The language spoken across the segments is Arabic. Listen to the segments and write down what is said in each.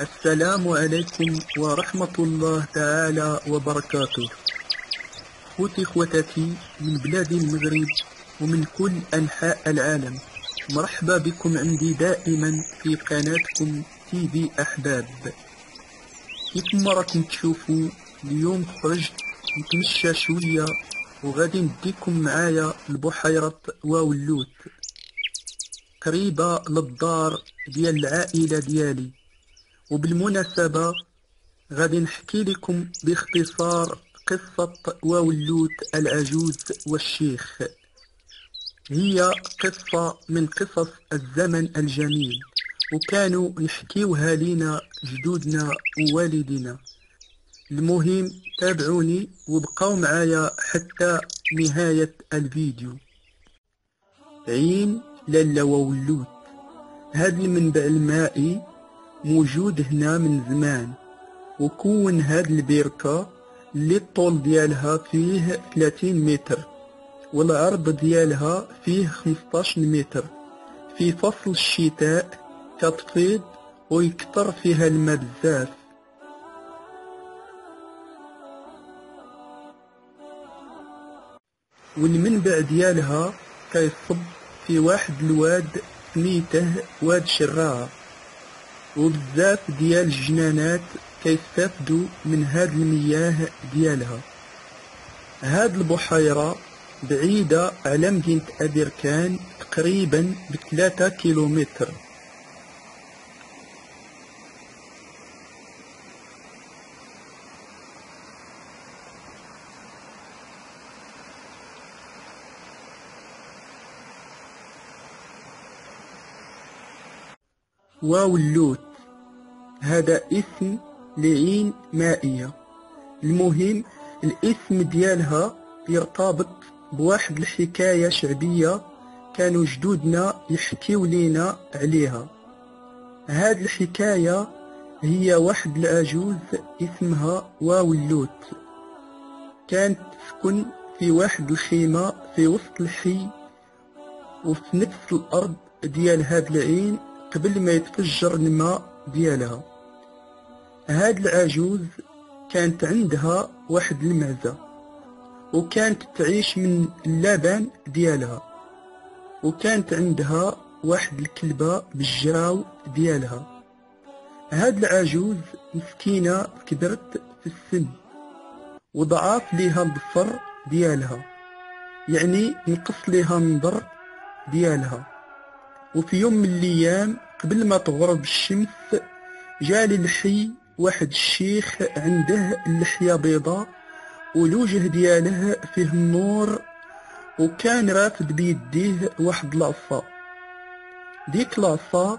السلام عليكم ورحمة الله تعالى وبركاته. خوتي خواتاتي من بلاد المغرب ومن كل أنحاء العالم مرحبا بكم عندي دائما في قناتكم تي في أحباب. كيف ما راكم تشوفوا اليوم خرجت نتمشى شوية وغادي نديكم معايا لبحيرة واولوت قريبة للدار ديال العائلة ديالي. وبالمناسبة غادي نحكي لكم باختصار قصة واولوت العجوز والشيخ. هي قصة من قصص الزمن الجميل وكانوا يحكيوها لنا جدودنا ووالدنا المهم تابعوني وبقاو معايا حتى نهاية الفيديو. عين لالا وولوت هذا المنبع المائي موجود هنا من زمان. وكون هاد البركة اللي الطول ديالها فيه 30 متر والعرض ديالها فيه 15 متر. في فصل الشتاء كتفيض ويكتر فيها الماء بزاف. والمنبع ديالها كيصب في واحد الواد سميته واد شراعة وبزاف ديال الجنانات كيستافدوا من هاد المياه ديالها. هاد البحيرة بعيدة على مدينة أبيركان تقريبا بثلاثة كيلومتر. واو اللوت. هذا اسم لعين مائية. المهم الاسم ديالها يرتبط بواحد الحكاية شعبية كانوا جدودنا يحكيو لينا عليها. هاد الحكاية هي واحد العجوز اسمها واو اللوت. كانت تسكن في واحد الخيمة في وسط الحي وفي نفس الأرض ديال هاد العين قبل ما يتفجر الماء ديالها. هاد العجوز كانت عندها واحد المعزة وكانت تعيش من اللبن ديالها وكانت عندها واحد الكلبة بالجراو ديالها. هاد العجوز مسكينة كبرت في السن وضعاف ليها البصر ديالها يعني نقص ليها النظر ديالها. وفي يوم من الأيام قبل ما تغرب الشمس جا للحي واحد الشيخ عنده اللحية بيضاء والوجه دياله فيه النور وكان رافد بيديه واحد العصا ديك العصا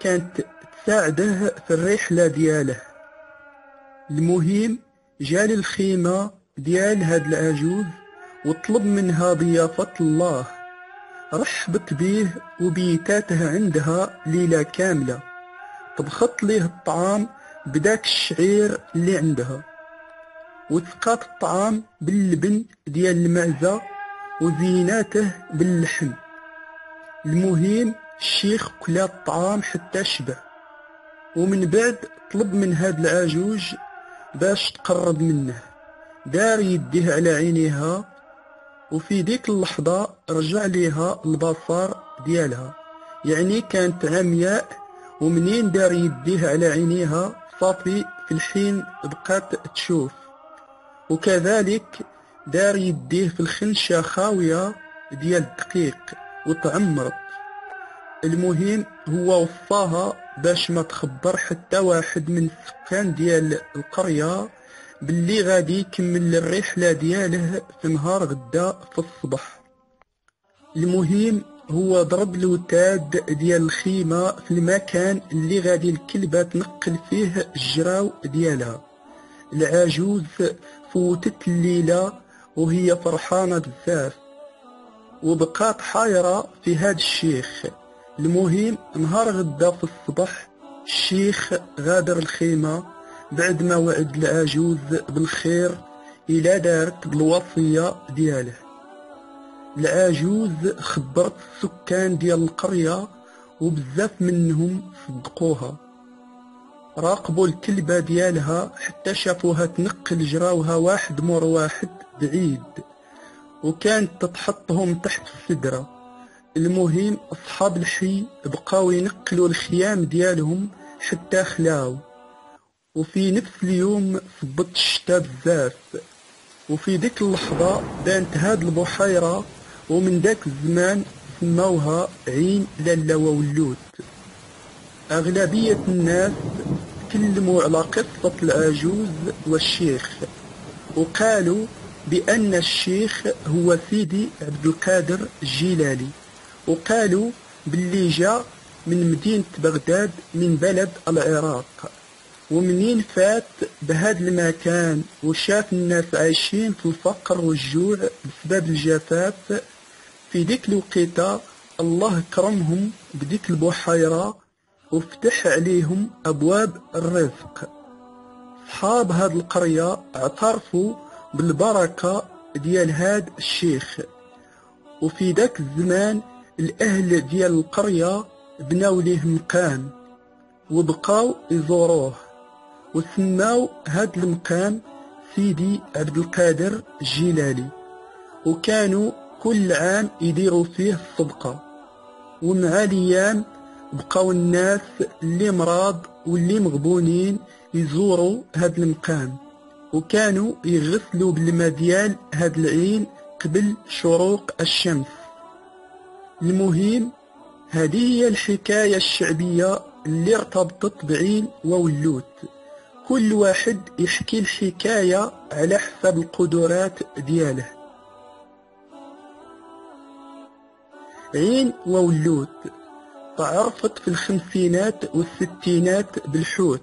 كانت تساعده في الرحلة دياله. المهم جا للخيمة ديال هاد العجوز وطلب منها ضيافة الله. رحبت بيه وبيتاته عندها ليلة كاملة. طبخت ليه الطعام بداك الشعير اللي عندها. وسقات الطعام باللبن ديال المعزة وزيناته باللحم. المهم الشيخ كلا الطعام حتى شبع. ومن بعد طلب من هاد العجوج باش تقرب منه. دار يديه على عينيها وفي ديك اللحظة رجع ليها البصر ديالها. يعني كانت عمياء ومنين دار يديه على عينيها؟ صافي في الحين بقات تشوف. وكذلك دار يديه في الخنشة خاوية ديال الدقيق وتعمرت. المهم هو وصاها باش ما تخبر حتى واحد من السكان ديال القرية باللي غادي يكمل الرحلة دياله في نهار غدا في الصباح. المهم هو ضرب الوتاد ديال الخيمة في المكان اللي غادي الكلبة تنقل فيه الجراو ديالها. العجوز فوتت الليلة وهي فرحانة بزاف. وبقات حايرة في هاد الشيخ. المهم نهار غدا في الصبح الشيخ غادر الخيمة بعد ما وعد العجوز بالخير إلى دارت بالوصية دياله العجوز خبرت السكان ديال القرية وبزاف منهم صدقوها. راقبوا الكلبة ديالها حتى شافوها تنقل جراوها واحد مور واحد بعيد وكانت تتحطهم تحت السدرة. المهم أصحاب الحي بقاو ينقلوا الخيام ديالهم حتى خلاو. وفي نفس اليوم صبت الشتا بزاف. وفي ديك اللحظة بانت هاد البحيرة ومن داك الزمان سموها عين لالا وولوت أغلبية الناس تكلموا على قصة العجوز والشيخ وقالوا بأن الشيخ هو سيدي عبد القادر الجيلاني. وقالوا باللي جاء من مدينة بغداد من بلد العراق. ومنين فات بهذا المكان وشاف الناس عايشين في الفقر والجوع بسبب الجفاف في ديك الوقيتة الله كرمهم بديك البحيرة وفتح عليهم أبواب الرزق. صحاب هاد القرية اعترفوا بالبركة ديال هاد الشيخ. وفي داك الزمان الأهل ديال القرية بناو ليه مقام وبقاو يزوروه. وسماو هاد المقام سيدي عبد القادر الجيلاني. وكانوا كل عام يديروا فيه الصدقة. ومع الأيام بقاو الناس اللي مرض واللي مغبونين يزوروا هاد المقام. وكانوا يغسلوا بالماء ديال هاد العين قبل شروق الشمس. المهم هذه هي الحكاية الشعبية اللي ارتبطت بعين وولوت. كل واحد يحكي الحكاية على حسب القدرات دياله. عين وولوت تعرفت في الخمسينات والستينات بالحوت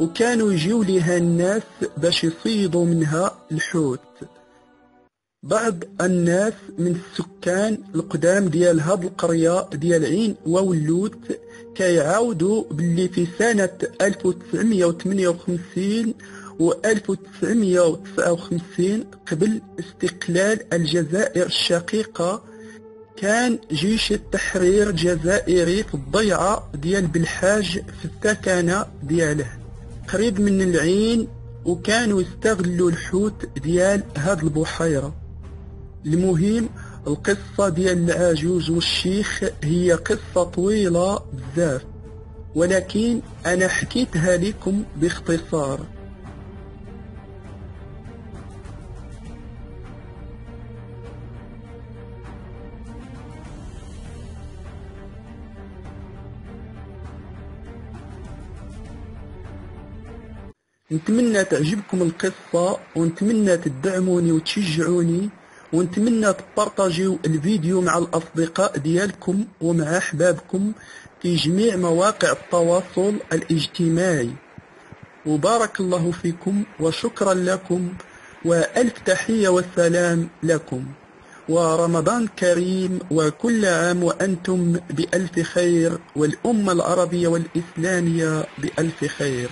وكانوا يجيو لها الناس باش يصيدوا منها الحوت. بعض الناس من السكان القدام ديال هاد القرية ديال عين وولوت كيعاودوا باللي في سنة 1958 و 1959 قبل استقلال الجزائر الشقيقة كان جيش التحرير الجزائري في الضيعة ديال بالحاج في الثكنة دياله. قريب من العين وكانوا يستغلوا الحوت ديال هاد البحيرة. المهم القصة ديال العجوز والشيخ هي قصة طويلة بزاف. ولكن أنا حكيتها لكم باختصار. نتمنى تعجبكم القصة ونتمنى تدعموني وتشجعوني ونتمنى تبارطاجيو الفيديو مع الأصدقاء ديالكم ومع أحبابكم في جميع مواقع التواصل الاجتماعي. وبارك الله فيكم وشكرا لكم وألف تحية والسلام لكم. ورمضان كريم وكل عام وأنتم بألف خير والأمة العربية والإسلامية بألف خير.